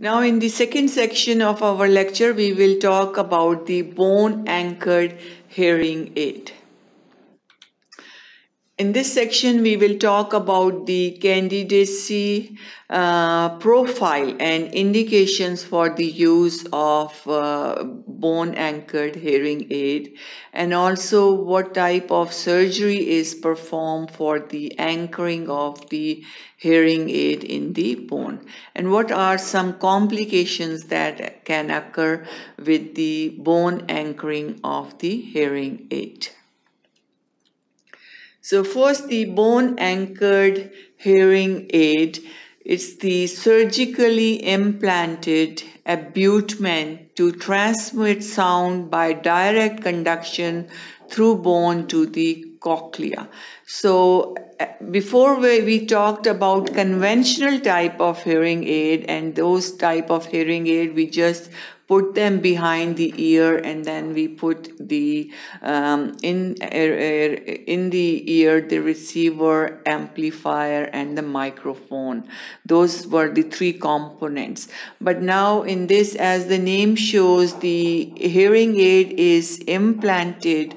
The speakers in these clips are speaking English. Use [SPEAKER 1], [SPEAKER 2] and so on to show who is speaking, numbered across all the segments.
[SPEAKER 1] Now in the second section of our lecture, we will talk about the bone-anchored hearing aid. In this section, we will talk about the candidacy uh, profile and indications for the use of uh, bone anchored hearing aid and also what type of surgery is performed for the anchoring of the hearing aid in the bone and what are some complications that can occur with the bone anchoring of the hearing aid. So first the bone anchored hearing aid it's the surgically implanted abutment to transmit sound by direct conduction through bone to the cochlea. So uh, before we, we talked about conventional type of hearing aid and those type of hearing aid we just put them behind the ear and then we put the um, in uh, uh, in the ear the receiver amplifier and the microphone. Those were the three components. But now in this as the name shows the hearing aid is implanted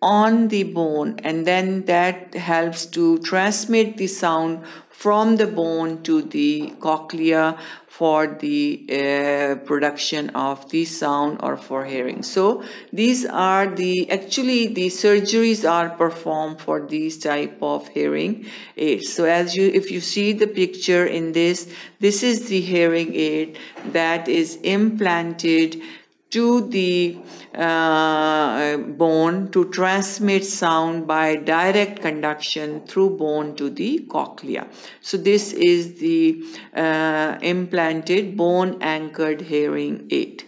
[SPEAKER 1] on the bone and then that helps to transmit the sound from the bone to the cochlea for the uh, production of the sound or for hearing. So these are the actually the surgeries are performed for these type of hearing aids. So as you if you see the picture in this, this is the hearing aid that is implanted to the uh, bone to transmit sound by direct conduction through bone to the cochlea. So this is the uh, implanted bone anchored hearing aid.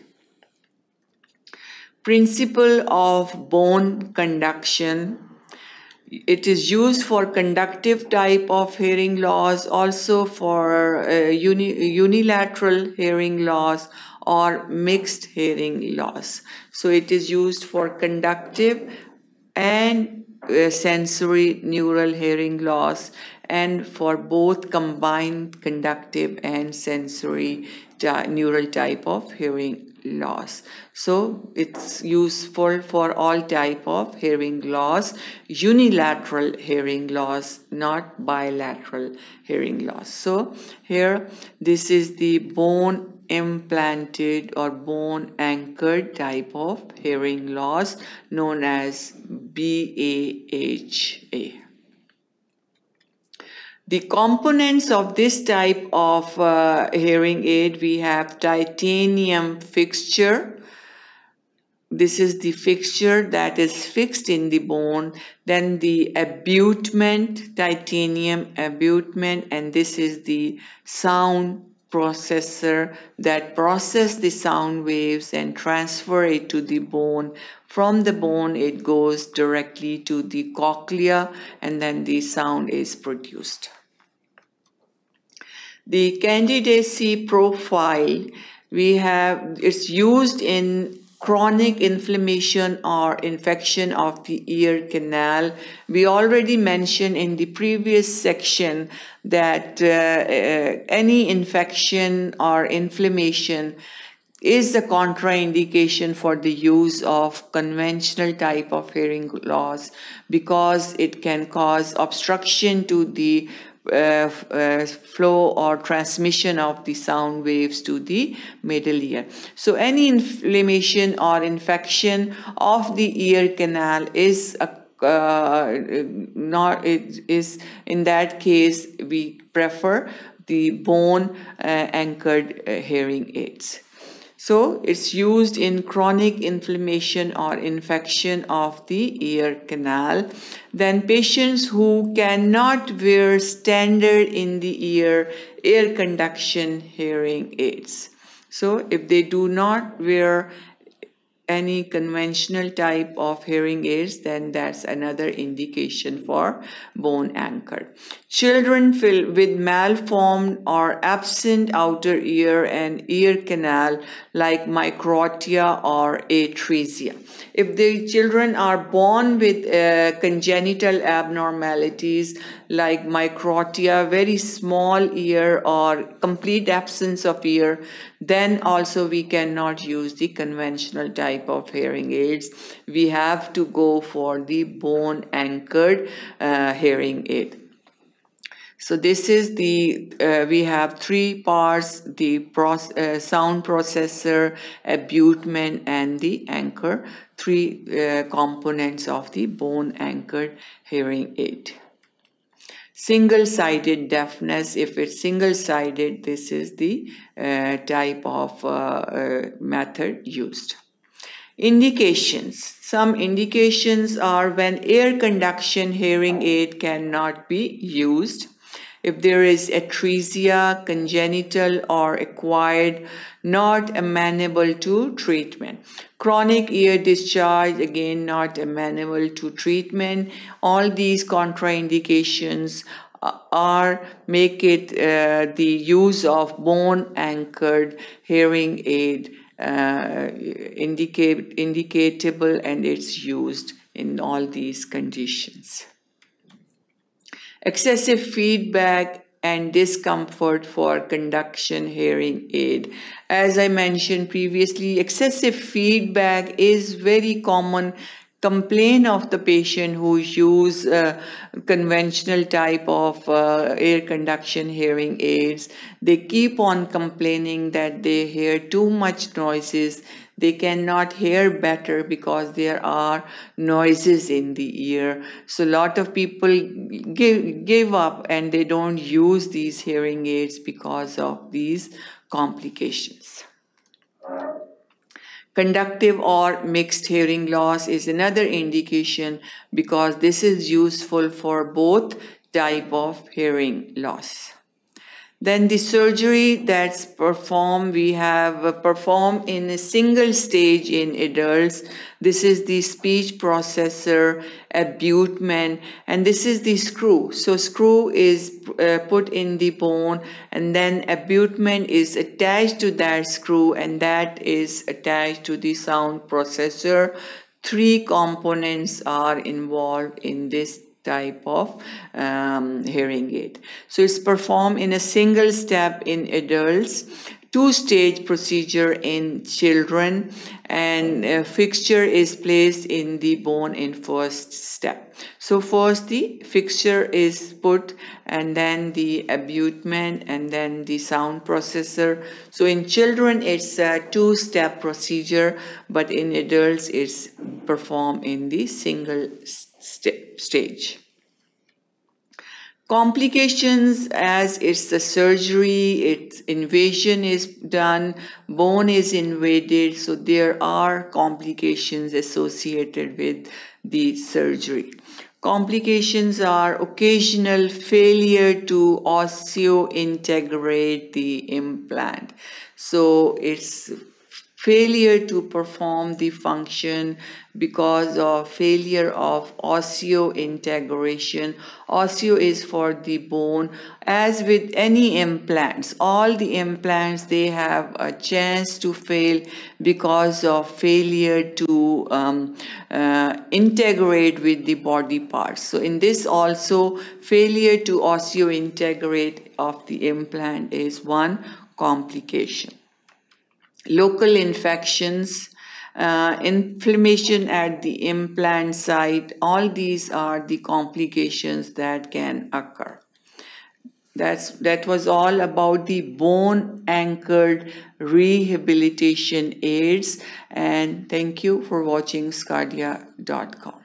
[SPEAKER 1] Principle of bone conduction it is used for conductive type of hearing loss also for uh, uni unilateral hearing loss or mixed hearing loss. So it is used for conductive and uh, sensory neural hearing loss and for both combined conductive and sensory neural type of hearing loss so it's useful for all type of hearing loss unilateral hearing loss not bilateral hearing loss so here this is the bone implanted or bone anchored type of hearing loss known as BAHA. The components of this type of uh, hearing aid, we have titanium fixture. This is the fixture that is fixed in the bone. Then the abutment, titanium abutment, and this is the sound processor that process the sound waves and transfer it to the bone. From the bone, it goes directly to the cochlea and then the sound is produced. The candidacy profile, we have, it's used in chronic inflammation or infection of the ear canal. We already mentioned in the previous section that uh, uh, any infection or inflammation is a contraindication for the use of conventional type of hearing loss because it can cause obstruction to the flow or transmission of the sound waves to the middle ear. So any inflammation or infection of the ear canal is a uh, not it is in that case we prefer the bone uh, anchored uh, hearing aids. So it's used in chronic inflammation or infection of the ear canal. Then patients who cannot wear standard in the ear air conduction hearing aids. So if they do not wear any conventional type of hearing aids, then that's another indication for bone anchored. Children with malformed or absent outer ear and ear canal like microtia or atresia. If the children are born with uh, congenital abnormalities like microtia, very small ear or complete absence of ear, then also we cannot use the conventional type of hearing aids. We have to go for the bone anchored uh, hearing aid. So this is the, uh, we have three parts, the uh, sound processor, abutment and the anchor, three uh, components of the bone anchored hearing aid. Single-sided deafness, if it's single-sided, this is the uh, type of uh, uh, method used. Indications. Some indications are when air conduction hearing aid cannot be used if there is atresia, congenital or acquired, not amenable to treatment. Chronic ear discharge, again not amenable to treatment. All these contraindications are make it uh, the use of bone anchored hearing aid uh, indicate, indicatable and it's used in all these conditions excessive feedback and discomfort for conduction hearing aid. As I mentioned previously, excessive feedback is very common complaint of the patient who use uh, conventional type of uh, air conduction hearing aids they keep on complaining that they hear too much noises they cannot hear better because there are noises in the ear so a lot of people give give up and they don't use these hearing aids because of these complications Conductive or mixed hearing loss is another indication because this is useful for both type of hearing loss. Then the surgery that's performed, we have performed in a single stage in adults. This is the speech processor abutment and this is the screw. So screw is uh, put in the bone and then abutment is attached to that screw and that is attached to the sound processor. Three components are involved in this type of um, hearing aid. So it's performed in a single step in adults, two-stage procedure in children, and a fixture is placed in the bone in first step. So first the fixture is put and then the abutment and then the sound processor. So in children it's a two-step procedure but in adults it's performed in the single st stage. Complications as it's the surgery, its invasion is done, bone is invaded, so there are complications associated with the surgery. Complications are occasional failure to osseointegrate the implant. So it's failure to perform the function because of failure of osseointegration. Osseo is for the bone. As with any implants, all the implants, they have a chance to fail because of failure to um, uh, integrate with the body parts. So in this also, failure to osseointegrate of the implant is one complication local infections, uh, inflammation at the implant site, all these are the complications that can occur. That's, that was all about the bone anchored rehabilitation aids and thank you for watching sqadia.com.